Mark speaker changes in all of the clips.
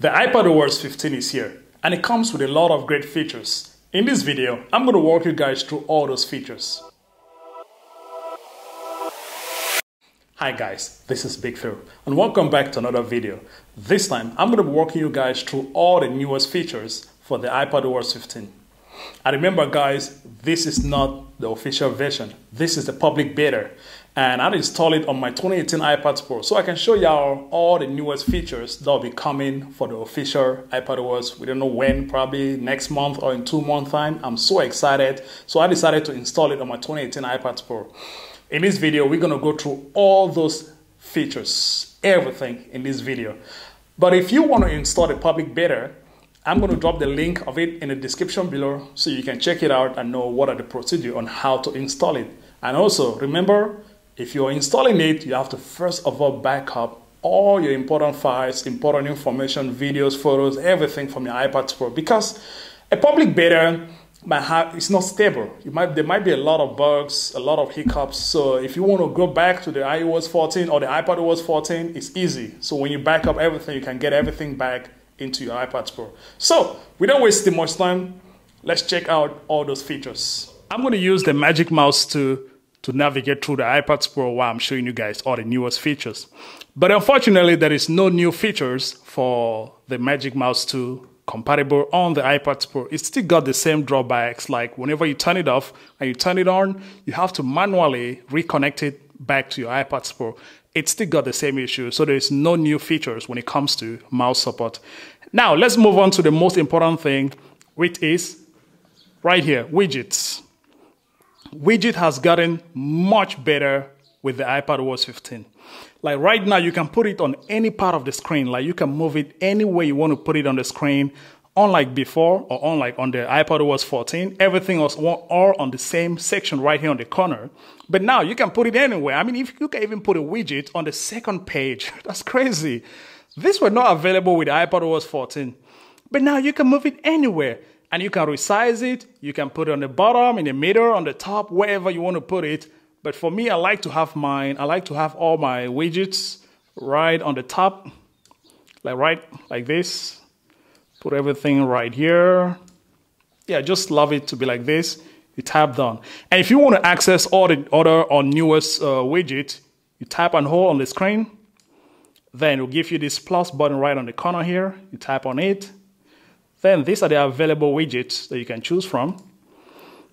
Speaker 1: The iPadOS 15 is here and it comes with a lot of great features. In this video, I'm going to walk you guys through all those features. Hi guys, this is Big Phil and welcome back to another video. This time, I'm going to be walking you guys through all the newest features for the iPadOS 15. And remember guys, this is not the official version. This is the public beta and I'll install it on my 2018 iPad Pro so I can show y'all all the newest features that will be coming for the official iPadOS. We don't know when, probably next month or in two month time. I'm so excited. So I decided to install it on my 2018 iPad Pro. In this video, we're gonna go through all those features, everything in this video. But if you want to install the public beta, I'm going to drop the link of it in the description below so you can check it out and know what are the procedure on how to install it. And also remember, if you're installing it, you have to first of all back up all your important files, important information, videos, photos, everything from your iPad Pro because a public beta might have it's not stable. You might there might be a lot of bugs, a lot of hiccups. So if you want to go back to the iOS 14 or the iPadOS 14, it's easy. So when you back up everything, you can get everything back into your iPad Pro. So we don't waste too much time. Let's check out all those features. I'm going to use the Magic Mouse to to navigate through the iPad Pro while I'm showing you guys all the newest features. But unfortunately, there is no new features for the Magic Mouse 2 compatible on the iPad Pro. It's still got the same drawbacks, like whenever you turn it off and you turn it on, you have to manually reconnect it back to your iPad Pro. It's still got the same issue, so there's no new features when it comes to mouse support. Now, let's move on to the most important thing, which is right here, widgets widget has gotten much better with the iPad OS 15. Like right now, you can put it on any part of the screen. Like you can move it anywhere you want to put it on the screen. Unlike before, or unlike on the iPad OS 14, everything was all on the same section right here on the corner. But now you can put it anywhere. I mean, if you can even put a widget on the second page, that's crazy. These were not available with iPad OS 14. But now you can move it anywhere and you can resize it. You can put it on the bottom, in the middle, on the top, wherever you want to put it. But for me, I like to have mine. I like to have all my widgets right on the top, like right like this. Put everything right here. Yeah, just love it to be like this. You tap down. And if you want to access all the other or newest uh, widget, you tap and hold on the screen. Then it will give you this plus button right on the corner here. You tap on it then these are the available widgets that you can choose from.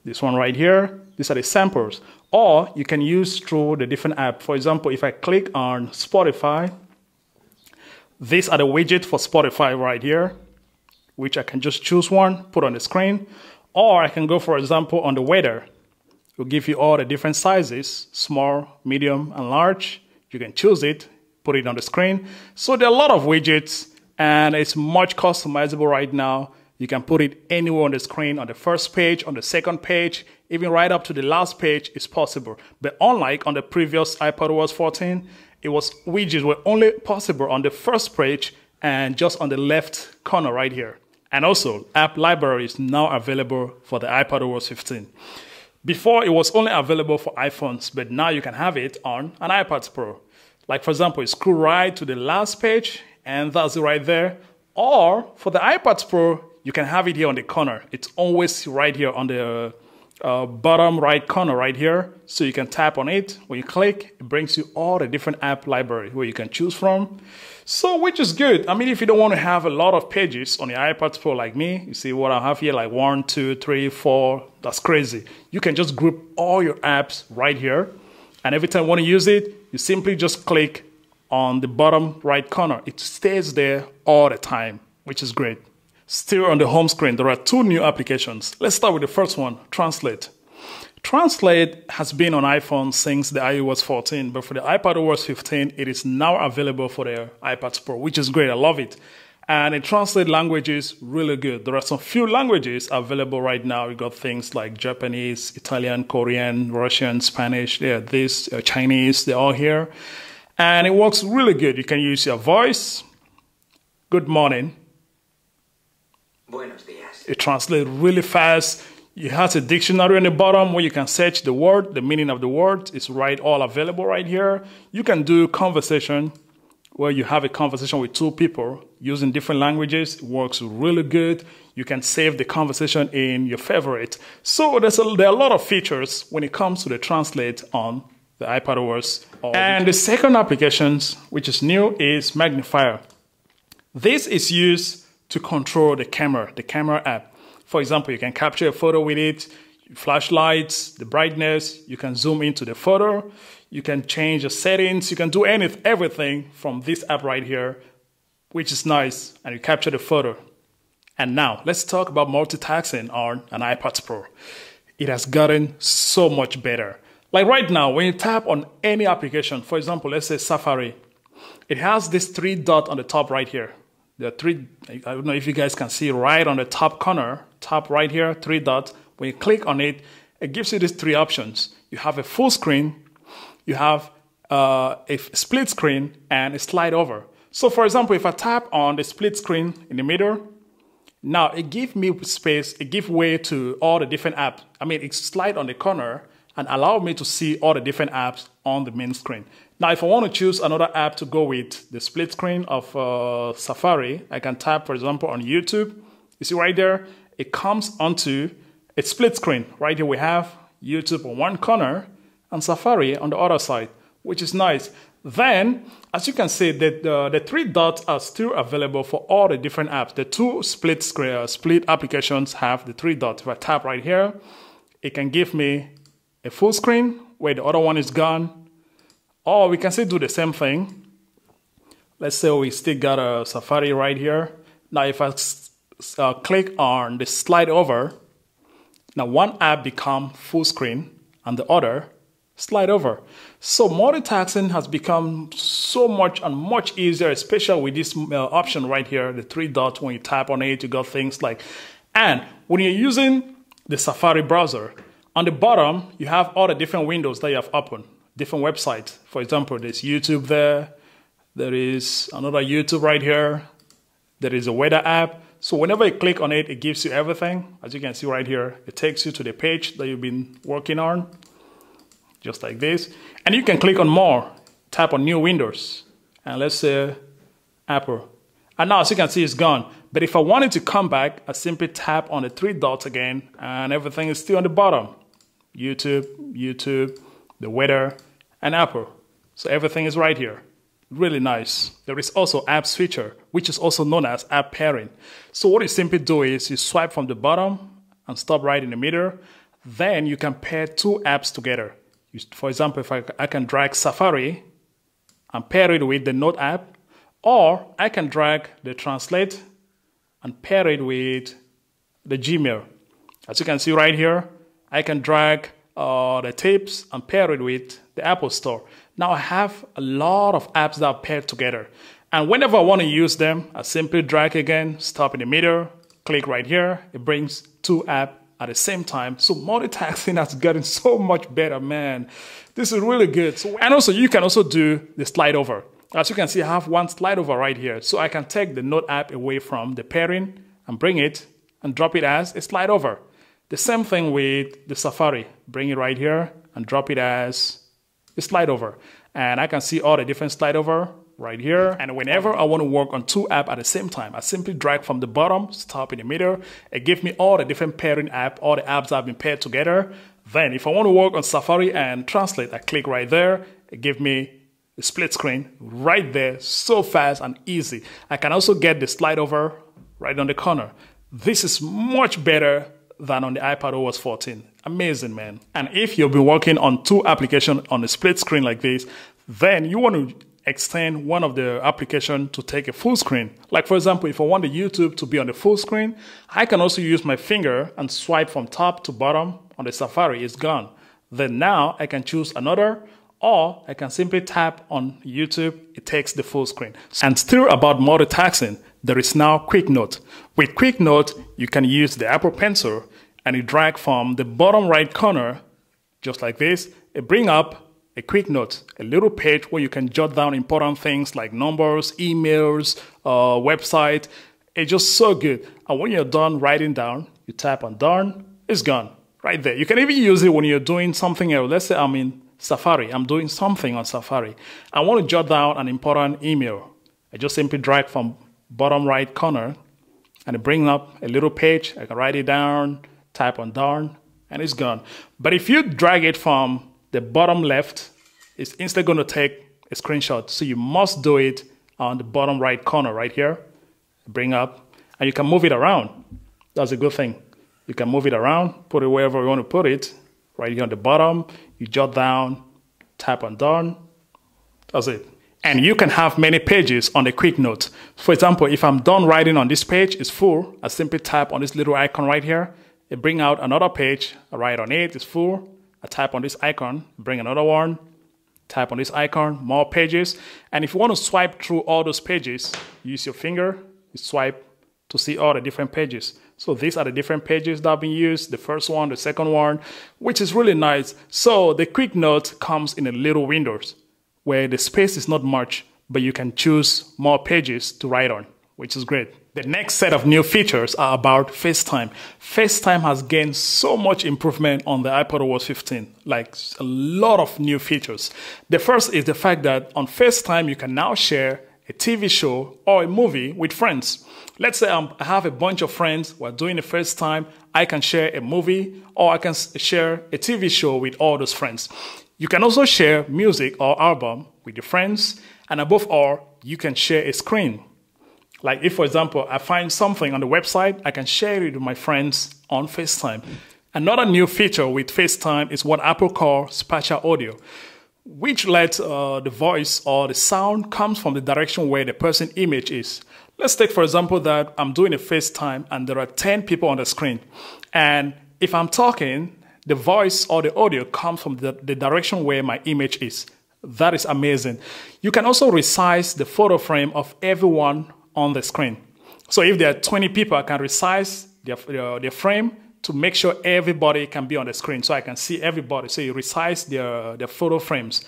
Speaker 1: This one right here, these are the samples. Or you can use through the different app. For example, if I click on Spotify, these are the widget for Spotify right here, which I can just choose one, put on the screen. Or I can go, for example, on the weather. It will give you all the different sizes, small, medium, and large. You can choose it, put it on the screen. So there are a lot of widgets and it's much customizable right now. You can put it anywhere on the screen, on the first page, on the second page, even right up to the last page is possible. But unlike on the previous iPadOS 14, it was widgets were only possible on the first page and just on the left corner right here. And also, app library is now available for the iPadOS 15. Before, it was only available for iPhones, but now you can have it on an iPad Pro. Like, for example, scroll right to the last page and that's right there. Or for the iPad Pro, you can have it here on the corner. It's always right here on the uh, bottom right corner right here. So you can tap on it. When you click, it brings you all the different app library where you can choose from. So which is good. I mean, if you don't want to have a lot of pages on your iPad Pro like me, you see what I have here, like one, two, three, four. That's crazy. You can just group all your apps right here. And every time you want to use it, you simply just click on the bottom right corner. It stays there all the time, which is great. Still on the home screen, there are two new applications. Let's start with the first one, Translate. Translate has been on iPhone since the iOS 14, but for the iPad OS 15, it is now available for the iPad Pro, which is great. I love it. And it translates languages really good. There are some few languages available right now. We got things like Japanese, Italian, Korean, Russian, Spanish. Yeah, this uh, Chinese. They're all here and it works really good. You can use your voice. Good morning.
Speaker 2: Buenos días.
Speaker 1: It translates really fast. It has a dictionary on the bottom where you can search the word, the meaning of the word. It's right all available right here. You can do conversation where you have a conversation with two people using different languages. It works really good. You can save the conversation in your favorite. So there's a, there are a lot of features when it comes to the translate on the iPadOS. And the second application, which is new, is Magnifier. This is used to control the camera, the camera app. For example, you can capture a photo with it, flashlights, the brightness, you can zoom into the photo, you can change the settings, you can do anything, everything from this app right here, which is nice, and you capture the photo. And now, let's talk about multitasking on an iPad Pro. It has gotten so much better. Like right now, when you tap on any application, for example, let's say Safari, it has this three dot on the top right here. The three, I don't know if you guys can see right on the top corner, top right here, three dots. When you click on it, it gives you these three options. You have a full screen, you have uh, a split screen, and a slide over. So for example, if I tap on the split screen in the middle, now it gives me space, it gives way to all the different apps. I mean, it slide on the corner and allow me to see all the different apps on the main screen. Now, if I want to choose another app to go with the split screen of uh, Safari, I can tap, for example, on YouTube. You see right there, it comes onto a split screen. Right here we have YouTube on one corner and Safari on the other side, which is nice. Then, as you can see, the, uh, the three dots are still available for all the different apps. The two split screen, uh, split applications have the three dots. If I tap right here, it can give me a full screen where the other one is gone. Or we can still do the same thing. Let's say we still got a Safari right here. Now, if I uh, click on the slide over, now one app become full screen and the other slide over. So multitasking has become so much and much easier, especially with this uh, option right here, the three dots when you tap on it, you got things like, and when you're using the Safari browser, on the bottom, you have all the different windows that you have open, different websites. For example, there's YouTube there, there is another YouTube right here, there is a weather app, so whenever you click on it, it gives you everything. As you can see right here, it takes you to the page that you've been working on, just like this. And you can click on more, tap on new windows, and let's say Apple. And now as you can see, it's gone. But if I wanted to come back, I simply tap on the three dots again, and everything is still on the bottom. YouTube, YouTube, the weather, and Apple. So everything is right here really nice. There is also apps feature, which is also known as app pairing. So what you simply do is you swipe from the bottom and stop right in the middle. Then you can pair two apps together. For example, if I, I can drag Safari and pair it with the Note app, or I can drag the Translate and pair it with the Gmail. As you can see right here, I can drag uh, the tips and pair it with the Apple Store. Now I have a lot of apps that are paired together. And whenever I want to use them, I simply drag again, stop in the middle, click right here. It brings two apps at the same time. So multitasking has gotten so much better, man. This is really good. So, and also you can also do the slide over. As you can see, I have one slide over right here. So I can take the Note app away from the pairing and bring it and drop it as a slide over. The same thing with the Safari. Bring it right here and drop it as a slide over. And I can see all the different slide over right here. And whenever I want to work on two apps at the same time, I simply drag from the bottom, stop in the middle. It gives me all the different pairing app, all the apps have been paired together. Then if I want to work on Safari and Translate, I click right there. It gives me a split screen right there, so fast and easy. I can also get the slide over right on the corner. This is much better than on the iPad OS 14. Amazing, man. And if you'll be working on two applications on a split screen like this, then you want to extend one of the application to take a full screen. Like for example, if I want the YouTube to be on the full screen, I can also use my finger and swipe from top to bottom on the Safari, it's gone. Then now I can choose another or I can simply tap on YouTube, it takes the full screen. And still about multitasking, there is now Quick Note. With Quick Note, you can use the Apple Pencil and you drag from the bottom right corner, just like this, it bring up a quick note, a little page where you can jot down important things like numbers, emails, uh, website. It's just so good. And when you're done writing down, you tap on done, it's gone right there. You can even use it when you're doing something else. Let's say I'm in Safari. I'm doing something on Safari. I want to jot down an important email. I just simply drag from bottom right corner and bring up a little page. I can write it down, type on down, and it's gone. But if you drag it from the bottom left, it's instantly going to take a screenshot. So you must do it on the bottom right corner right here. Bring up, and you can move it around. That's a good thing. You can move it around, put it wherever you want to put it. Right here on the bottom, you jot down, tap on done. That's it. And you can have many pages on a quick note. For example, if I'm done writing on this page, it's full. I simply tap on this little icon right here. It bring out another page. I write on it, it's full. I tap on this icon, bring another one. Tap on this icon, more pages. And if you want to swipe through all those pages, use your finger, you swipe to see all the different pages. So these are the different pages that have been used, the first one, the second one, which is really nice. So the quick note comes in a little windows where the space is not much, but you can choose more pages to write on, which is great. The next set of new features are about FaceTime. FaceTime has gained so much improvement on the iPadOS 15, like a lot of new features. The first is the fact that on FaceTime, you can now share a TV show or a movie with friends. Let's say um, I have a bunch of friends who are doing the first time. I can share a movie or I can share a TV show with all those friends. You can also share music or album with your friends. And above all, you can share a screen. Like if, for example, I find something on the website, I can share it with my friends on FaceTime. Another new feature with FaceTime is what Apple calls spatial audio which lets uh, the voice or the sound comes from the direction where the person image is. Let's take, for example, that I'm doing a FaceTime and there are 10 people on the screen. And if I'm talking, the voice or the audio comes from the, the direction where my image is. That is amazing. You can also resize the photo frame of everyone on the screen. So if there are 20 people, I can resize their, their, their frame to make sure everybody can be on the screen so I can see everybody. So you resize their, their photo frames.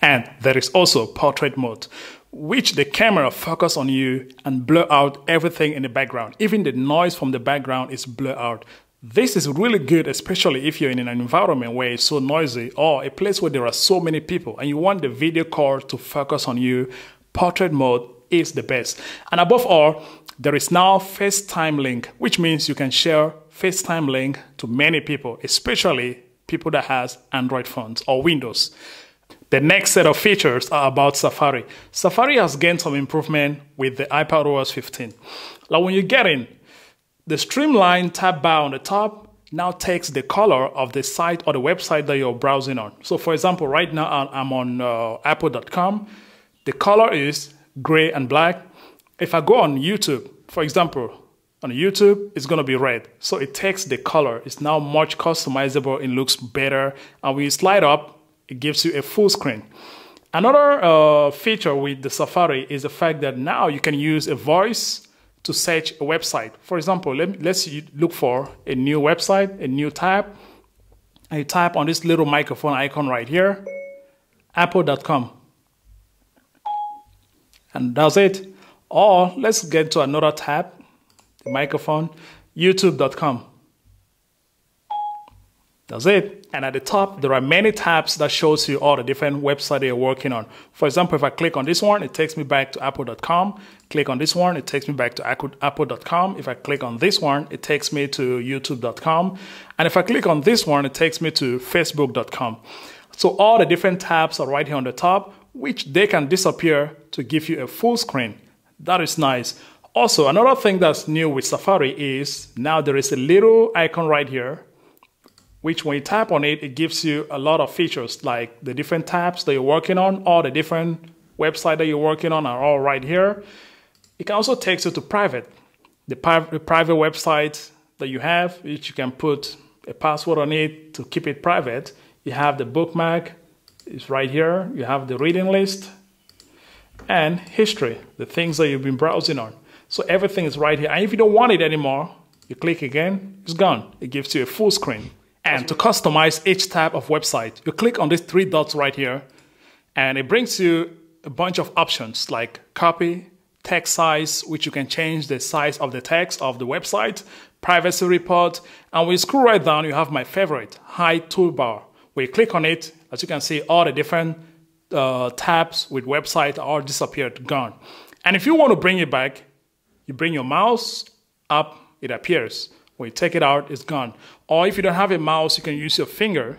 Speaker 1: And there is also portrait mode, which the camera focus on you and blur out everything in the background. Even the noise from the background is blur out. This is really good, especially if you're in an environment where it's so noisy or a place where there are so many people and you want the video call to focus on you. Portrait mode is the best. And above all, there is now FaceTime link, which means you can share FaceTime link to many people, especially people that has Android phones or Windows. The next set of features are about Safari. Safari has gained some improvement with the iPadOS 15. Like when you get in, the streamline tab bar on the top now takes the color of the site or the website that you're browsing on. So for example, right now I'm on uh, apple.com. The color is gray and black. If I go on YouTube, for example, on YouTube, it's going to be red. So it takes the color. It's now much customizable. It looks better. And when you slide up, it gives you a full screen. Another uh, feature with the Safari is the fact that now you can use a voice to search a website. For example, let, let's look for a new website, a new tab. You type on this little microphone icon right here, apple.com. And that's it. Or let's get to another tab the microphone, youtube.com. That's it. And at the top, there are many tabs that shows you all the different websites you're working on. For example, if I click on this one, it takes me back to apple.com. Click on this one, it takes me back to apple.com. If I click on this one, it takes me to youtube.com. And if I click on this one, it takes me to facebook.com. So all the different tabs are right here on the top, which they can disappear to give you a full screen. That is nice. Also, another thing that's new with Safari is now there is a little icon right here, which when you tap on it, it gives you a lot of features like the different tabs that you're working on, all the different website that you're working on are all right here. It can also take you to private, the, the private website that you have, which you can put a password on it to keep it private. You have the bookmark, it's right here. You have the reading list and history, the things that you've been browsing on. So everything is right here. And if you don't want it anymore, you click again, it's gone. It gives you a full screen. And to customize each type of website, you click on these three dots right here, and it brings you a bunch of options like copy, text size, which you can change the size of the text of the website, privacy report, and we scroll right down, you have my favorite, hide toolbar. You click on it, As you can see, all the different uh, tabs with website all disappeared, gone. And if you want to bring it back, you bring your mouse up, it appears. When you take it out, it's gone. Or if you don't have a mouse, you can use your finger.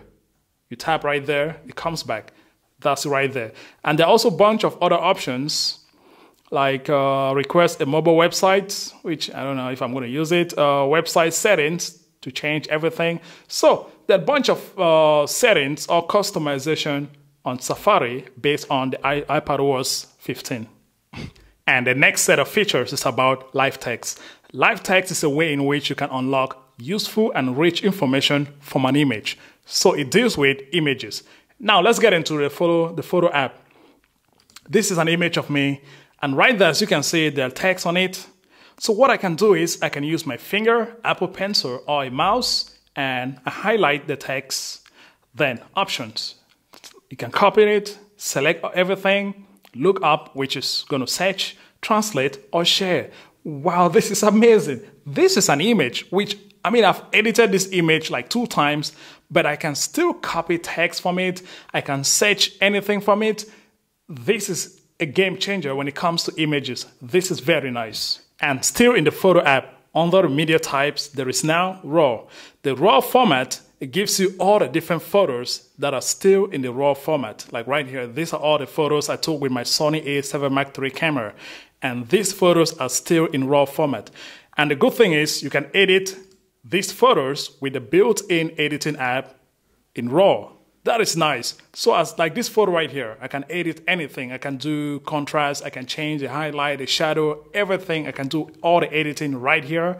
Speaker 1: You tap right there, it comes back. That's right there. And there are also a bunch of other options like uh, request a mobile website, which I don't know if I'm going to use it, uh, website settings to change everything. So there are a bunch of uh, settings or customization on Safari based on the iPadOS 15. And the next set of features is about live text. Live text is a way in which you can unlock useful and rich information from an image. So it deals with images. Now let's get into the photo, the photo app. This is an image of me, and right there, as you can see, there are text on it. So what I can do is I can use my finger, Apple Pencil, or a mouse, and I highlight the text. Then options. You can copy it, select everything, look up, which is going to search, translate, or share. Wow, this is amazing. This is an image which I mean, I've edited this image like two times, but I can still copy text from it. I can search anything from it. This is a game changer when it comes to images. This is very nice. And still in the photo app, under media types, there is now RAW. The RAW format, it gives you all the different photos that are still in the RAW format. Like right here, these are all the photos I took with my Sony a7 Mark III camera. And these photos are still in RAW format. And the good thing is you can edit these photos with the built-in editing app in RAW. That is nice. So as like this photo right here, I can edit anything. I can do contrast, I can change the highlight, the shadow, everything. I can do all the editing right here.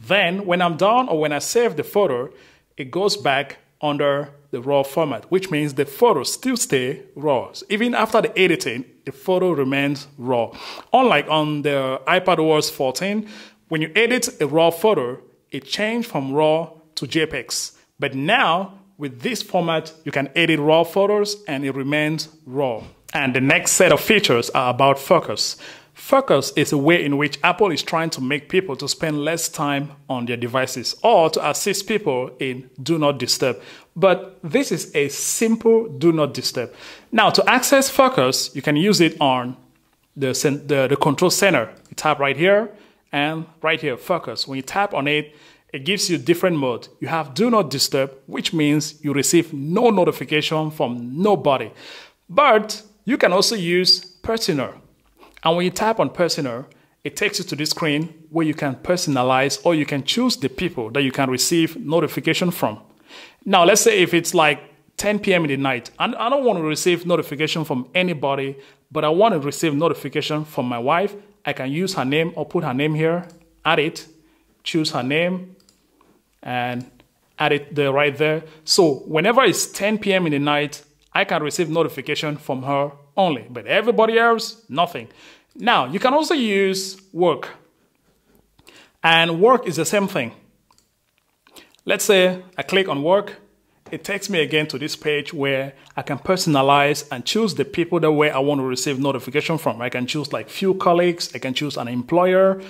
Speaker 1: Then when I'm done or when I save the photo, it goes back under the RAW format, which means the photos still stay RAW. So even after the editing, the photo remains RAW. Unlike on the iPadOS 14, when you edit a RAW photo, it changed from RAW to JPEGs. But now, with this format, you can edit RAW photos and it remains RAW. And the next set of features are about focus. Focus is a way in which Apple is trying to make people to spend less time on their devices or to assist people in do not disturb. But this is a simple do not disturb. Now, to access focus, you can use it on the, the, the control center. You tap right here, and right here, focus. When you tap on it, it gives you different mode. You have do not disturb, which means you receive no notification from nobody. But you can also use personal. And when you tap on personal, it takes you to this screen where you can personalize or you can choose the people that you can receive notification from. Now, let's say if it's like 10 p.m. in the night, and I don't want to receive notification from anybody, but I want to receive notification from my wife I can use her name or put her name here, add it, choose her name, and add it there right there. So whenever it's 10 p.m. in the night, I can receive notification from her only, but everybody else, nothing. Now, you can also use work. And work is the same thing. Let's say I click on work it takes me again to this page where I can personalize and choose the people that way I want to receive notification from. I can choose like few colleagues, I can choose an employer,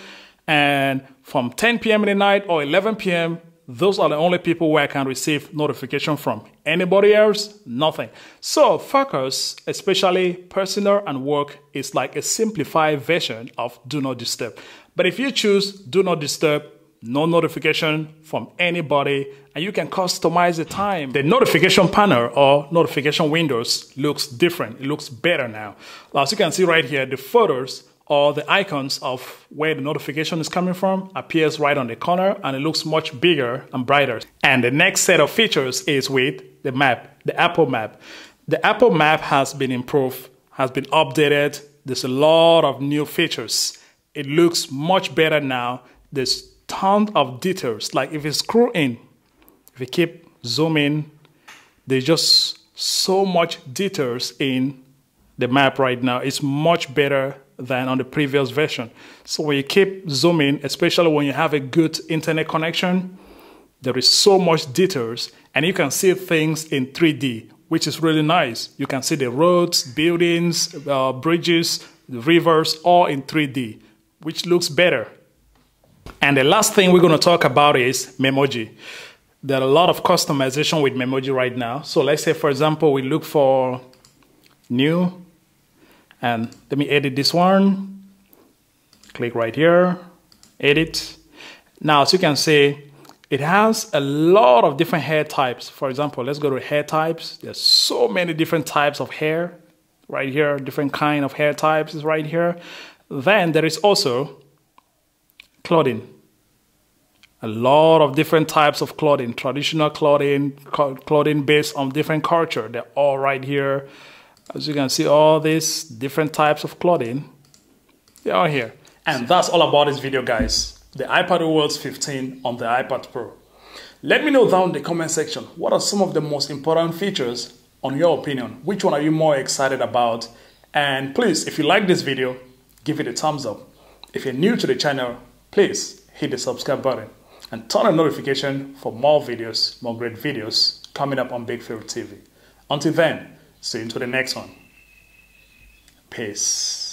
Speaker 1: and from 10 p.m. in the night or 11 p.m., those are the only people where I can receive notification from. Anybody else? Nothing. So focus, especially personal and work, is like a simplified version of do not disturb. But if you choose do not disturb, no notification from anybody, and you can customize the time. The notification panel or notification windows looks different. It looks better now. As you can see right here, the photos or the icons of where the notification is coming from appears right on the corner and it looks much bigger and brighter. And the next set of features is with the map, the Apple map. The Apple map has been improved, has been updated. There's a lot of new features. It looks much better now. There's tons of details. Like if you scroll in, if you keep zooming, there's just so much details in the map right now. It's much better than on the previous version. So when you keep zooming, especially when you have a good internet connection, there is so much details and you can see things in 3D, which is really nice. You can see the roads, buildings, uh, bridges, rivers, all in 3D, which looks better and the last thing we're going to talk about is Memoji. there are a lot of customization with Memoji right now. So let's say, for example, we look for new, and let me edit this one. Click right here, edit. Now, as you can see, it has a lot of different hair types. For example, let's go to hair types. There's so many different types of hair right here, different kind of hair types is right here. Then there is also clothing. A lot of different types of clothing, traditional clothing, clothing based on different culture. They're all right here. As you can see, all these different types of clothing, they're here. And that's all about this video, guys the iPad OS 15 on the iPad Pro. Let me know down in the comment section what are some of the most important features on your opinion. Which one are you more excited about? And please, if you like this video, give it a thumbs up. If you're new to the channel, please hit the subscribe button and turn on notification for more videos, more great videos coming up on Big Phil TV. Until then, see you into the next one. Peace.